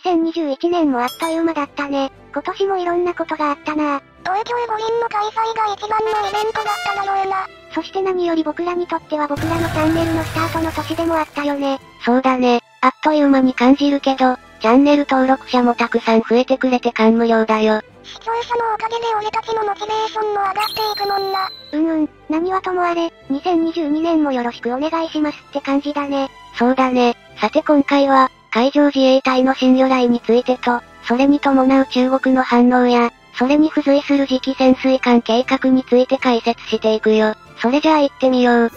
2021年もあっという間だったね。今年もいろんなことがあったな東京五輪の開催が一番のイベントだっただろうな。そして何より僕らにとっては僕らのチャンネルのスタートの年でもあったよね。そうだね。あっという間に感じるけど、チャンネル登録者もたくさん増えてくれて感無量だよ。視聴者のおかげで俺たちのモチベーションも上がっていくもんな。うんうん、何はともあれ、2022年もよろしくお願いしますって感じだね。そうだね。さて今回は、海上自衛隊の新魚雷についてと、それに伴う中国の反応や、それに付随する次期潜水艦計画について解説していくよ。それじゃあ行ってみよう。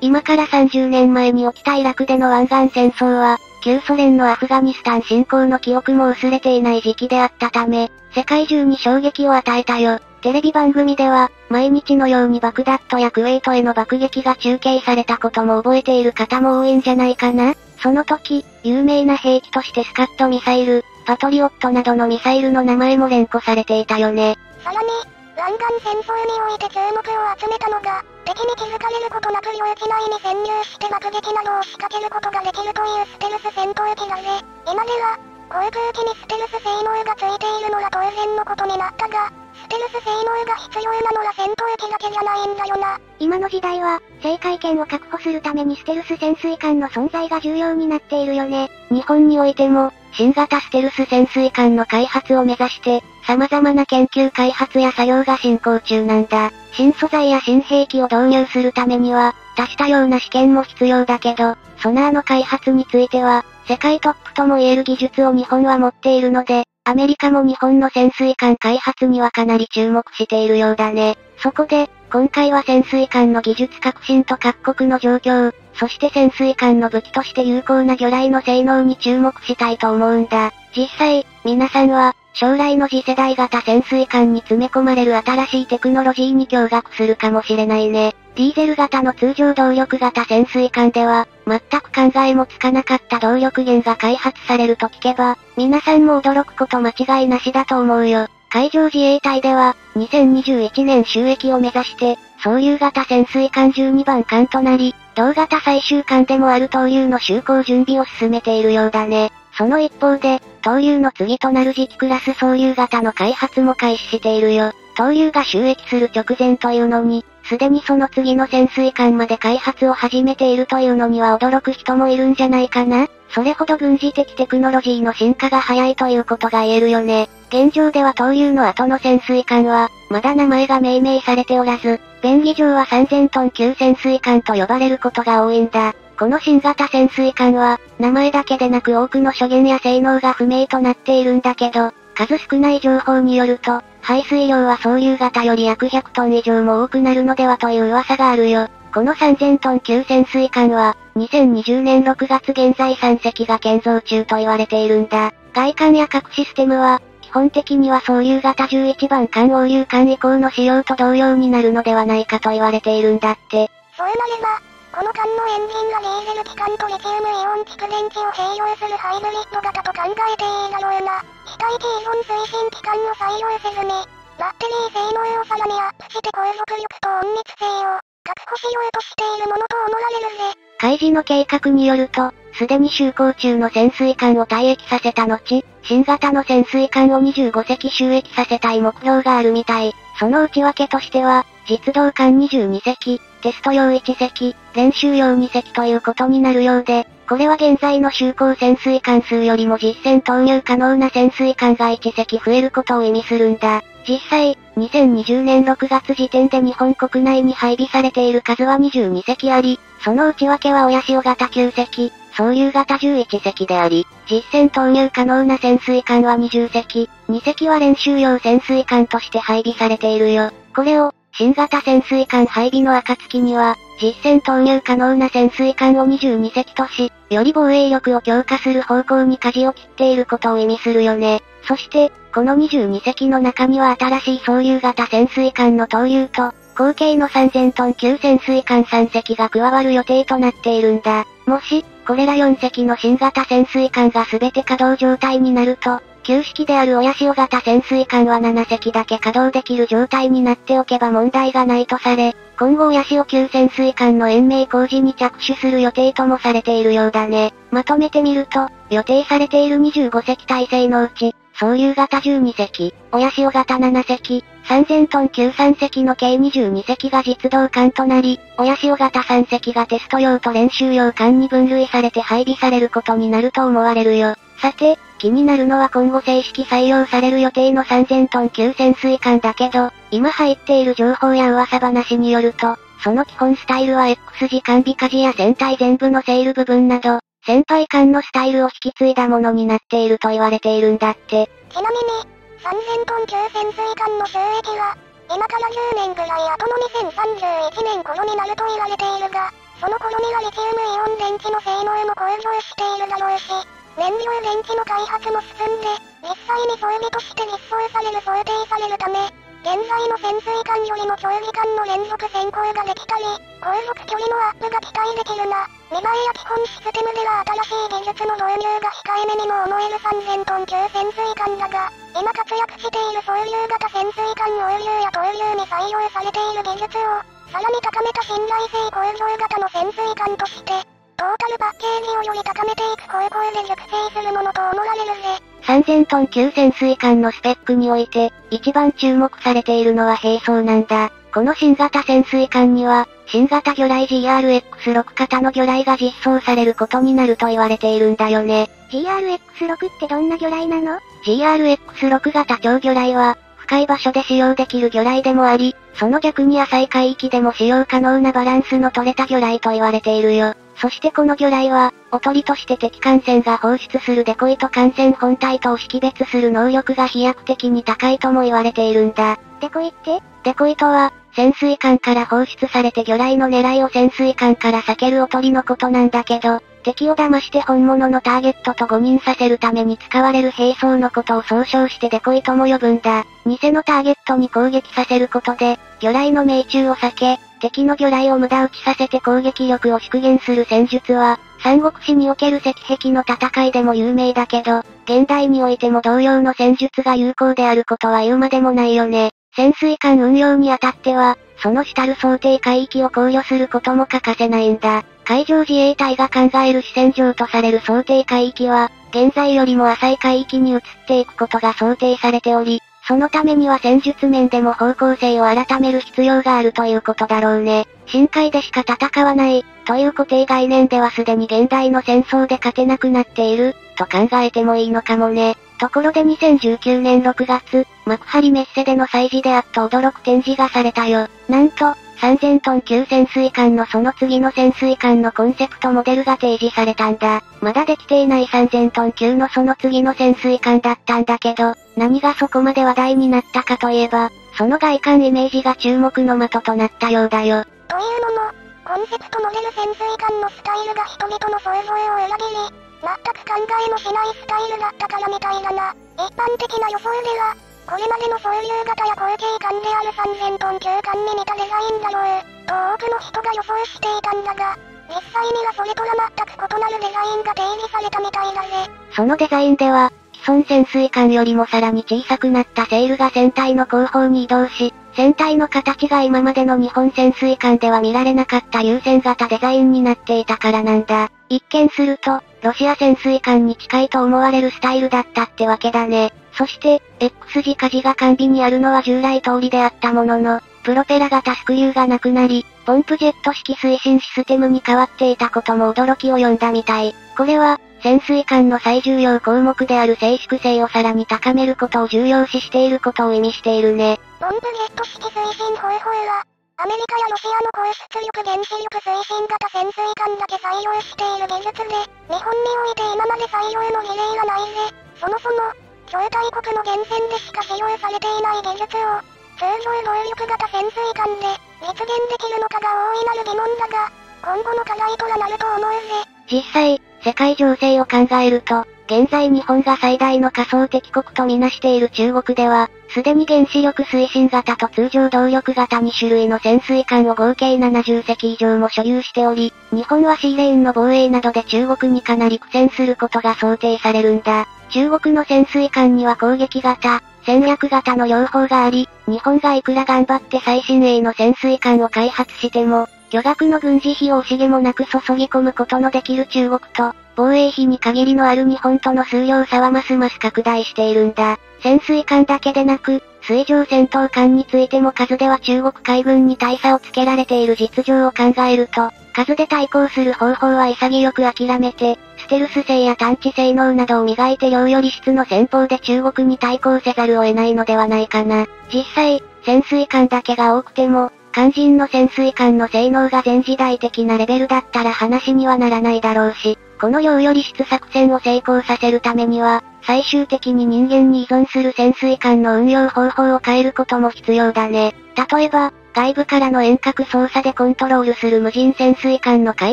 今から30年前に起きたイラクでの湾岸戦争は、旧ソ連のアフガニスタン侵攻の記憶も薄れていない時期であったため、世界中に衝撃を与えたよ。テレビ番組では、毎日のようにバグダッドやクウェイトへの爆撃が中継されたことも覚えている方も多いんじゃないかな？その時、有名な兵器としてスカットミサイル、パトリオットなどのミサイルの名前も連呼されていたよね。さらに、湾岸戦争において注目を集めたのが、敵に気づかれることなく領地内に潜入して爆撃などを仕掛けることができるというステルス戦闘機だぜ。今では、航空機にステルス性能がついているのは当然のことになったが、ステルス性能が必要なのは戦闘機だけじゃないんだよな。今の時代は、制海権を確保するためにステルス潜水艦の存在が重要になっているよね。日本においても、新型ステルス潜水艦の開発を目指して、様々な研究開発や作業が進行中なんだ。新素材や新兵器を導入するためには、多種多様な試験も必要だけど、ソナーの開発については、世界トップとも言える技術を日本は持っているので、アメリカも日本の潜水艦開発にはかなり注目しているようだね。そこで、今回は潜水艦の技術革新と各国の状況、そして潜水艦の武器として有効な魚雷の性能に注目したいと思うんだ。実際、皆さんは、将来の次世代型潜水艦に詰め込まれる新しいテクノロジーに驚愕するかもしれないね。ディーゼル型の通常動力型潜水艦では、全く考えもつかなかった動力源が開発されると聞けば、皆さんも驚くこと間違いなしだと思うよ。海上自衛隊では、2021年収益を目指して、総流型潜水艦12番艦となり、同型最終艦でもある東流の就航準備を進めているようだね。その一方で、東流の次となる次期クラス総流型の開発も開始しているよ。東流が収益する直前というのに、すでにその次の潜水艦まで開発を始めているというのには驚く人もいるんじゃないかなそれほど軍事的テクノロジーの進化が早いということが言えるよね。現状では東流の後の潜水艦は、まだ名前が命名されておらず、便宜上は3000トン級潜水艦と呼ばれることが多いんだ。この新型潜水艦は、名前だけでなく多くの諸言や性能が不明となっているんだけど、数少ない情報によると、排水量は総流型より約100トン以上も多くなるのではという噂があるよ。この3000トン級潜水艦は、2020年6月現在3隻が建造中と言われているんだ。外観や各システムは、基本的には総流型11番艦応流艦以降の仕様と同様になるのではないかと言われているんだって。そうなれば、この艦のエンジンがディーゼル機関とリチウムイオン蓄電池を併用するハイブリッド型と考えていいだろうな。非待機依存推進機関を採用せずに、バッテリー性能をさらにアップして航続力と隠密性を確保しようとしているものと思われるぜ。開示の計画によると、すでに就航中の潜水艦を退役させた後、新型の潜水艦を25隻収益させたい目標があるみたい。その内訳としては、実動艦22隻、テスト用1隻、練習用2隻ということになるようで、これは現在の就航潜水艦数よりも実戦投入可能な潜水艦が1隻増えることを意味するんだ。実際、2020年6月時点で日本国内に配備されている数は22隻あり、その内訳は親潮型9隻、総流型11隻であり、実戦投入可能な潜水艦は20隻、2隻は練習用潜水艦として配備されているよ。これを、新型潜水艦配備の暁には、実戦投入可能な潜水艦を22隻とし、より防衛力を強化する方向に舵を切っていることを意味するよね。そして、この22隻の中には新しい総流型潜水艦の投入と、合計の3000トン級潜水艦3隻が加わる予定となっているんだ。もし、これら4隻の新型潜水艦が全て稼働状態になると、旧式である親潮型潜水艦は7隻だけ稼働できる状態になっておけば問題がないとされ、今後親潮級潜水艦の延命工事に着手する予定ともされているようだね。まとめてみると、予定されている25隻体制のうち、総流型12隻、親潮型7隻、3000トン級3隻の計22隻が実動艦となり、親潮型3隻がテスト用と練習用艦に分類されて配備されることになると思われるよ。さて、気になるのは今後正式採用される予定の3000トン級潜水艦だけど、今入っている情報や噂話によると、その基本スタイルは X 字完備舵や船体全部のセール部分など、先輩艦のスタイルを引き継いだものになっていると言われているんだって。ちなみに、3000トン級潜水艦の収益は、今から10年ぐらい後の2031年頃になると言われているが、その頃にはリチウムイオン電池の性能も向上しているだろうし、燃料電池の開発も進んで、実際に装備として実装される想定されるため、現在の潜水艦よりも長時間の連続潜航ができたり、航続距離のアップが期待できるな。見栄えや基本システムでは新しい技術の導入が控えめにも思える3000トン級潜水艦だが、今活躍している総流型潜水艦オイルや投流に採用されている技術を、さらに高めた信頼性向上型の潜水艦として、トータルパッケージをより高めていく方向で熟成するものと思われるぜ。3000トン級潜水艦のスペックにおいて、一番注目されているのは並走なんだ。この新型潜水艦には、新型魚雷 GRX6 型の魚雷が実装されることになると言われているんだよね。GRX6 ってどんな魚雷なの ?GRX6 型超魚雷は、深い場所で使用できる魚雷でもあり、その逆に浅い海域でも使用可能なバランスの取れた魚雷と言われているよ。そしてこの魚雷は、おとりとして敵艦船が放出するデコイと艦船本体とを識別する能力が飛躍的に高いとも言われているんだ。デコイって？デコイとは、潜水艦から放出されて魚雷の狙いを潜水艦から避けるおとりのことなんだけど、敵を騙して本物のターゲットと誤認させるために使われる兵装のことを総称してデコイとも呼ぶんだ。偽のターゲットに攻撃させることで、魚雷の命中を避け、敵の魚雷を無駄打ちさせて攻撃力を縮減する戦術は、三国志における石壁の戦いでも有名だけど、現代においても同様の戦術が有効であることは言うまでもないよね。潜水艦運用にあたっては、その主たる想定海域を考慮することも欠かせないんだ。海上自衛隊が考える主戦場とされる想定海域は、現在よりも浅い海域に移っていくことが想定されており、そのためには戦術面でも方向性を改める必要があるということだろうね。深海でしか戦わない、という固定概念ではすでに現代の戦争で勝てなくなっている、と考えてもいいのかもね。ところで2019年6月、幕張メッセでの祭事であっと驚く展示がされたよ。なんと、3000トン級潜水艦のその次の潜水艦のコンセプトモデルが提示されたんだ。まだできていない3000トン級のその次の潜水艦だったんだけど、何がそこまで話題になったかといえば、その外観イメージが注目の的となったようだよ。というのも、コンセプトモデル潜水艦のスタイルが人々の想像を裏切り、全く考えもしないスタイルだったからみたいだな。一般的な予想では、これまでの総流型や後継艦である3000トン級艦に似たデザインだろう、と多くの人が予想していたんだが、実際にはそれとは全く異なるデザインが定義されたみたいだぜ。そのデザインでは、既存潜水艦よりもさらに小さくなったセールが船体の後方に移動し、船体の形が今までの日本潜水艦では見られなかった優先型デザインになっていたからなんだ。一見すると、ロシア潜水艦に近いと思われるスタイルだったってわけだね。そして、X 字火事が完備にあるのは従来通りであったものの、プロペラ型スクリューがなくなり、ポンプジェット式推進システムに変わっていたことも驚きを呼んだみたい。これは、潜水艦の最重要項目である静粛性をさらに高めることを重要視していることを意味しているね。ポンプジェット式推進方法は、アメリカやロシアの高出力原子力推進型潜水艦だけ採用している技術で、日本において今まで採用の事例がないぜ。そもそも、超大国の源泉でしか使用されていない技術を、通常能力型潜水艦で、実現できるのかが大いなる疑問だが、今後の課題とはなると思うぜ。実際、世界情勢を考えると、現在日本が最大の仮想敵国とみなしている中国では、すでに原子力推進型と通常動力型2種類の潜水艦を合計70隻以上も所有しており、日本はシーレーンの防衛などで中国にかなり苦戦することが想定されるんだ。中国の潜水艦には攻撃型、戦略型の両方があり、日本がいくら頑張って最新鋭の潜水艦を開発しても、巨額の軍事費を惜しげもなく注ぎ込むことのできる中国と、防衛費に限りのある日本との数量差はますます拡大しているんだ。潜水艦だけでなく、水上戦闘艦についても数では中国海軍に大差をつけられている実情を考えると、数で対抗する方法は潔く諦めて、ステルス性や探知性能などを磨いて量より質の戦法で中国に対抗せざるを得ないのではないかな。実際、潜水艦だけが多くても、肝心の潜水艦の性能が全時代的なレベルだったら話にはならないだろうし、この量より質作戦を成功させるためには、最終的に人間に依存する潜水艦の運用方法を変えることも必要だね。例えば、外部からの遠隔操作でコントロールする無人潜水艦の開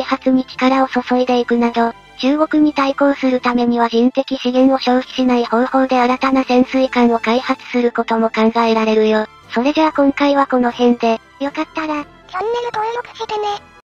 発に力を注いでいくなど、中国に対抗するためには人的資源を消費しない方法で新たな潜水艦を開発することも考えられるよ。それじゃあ今回はこの辺で、よかったら、チャンネル登録してね。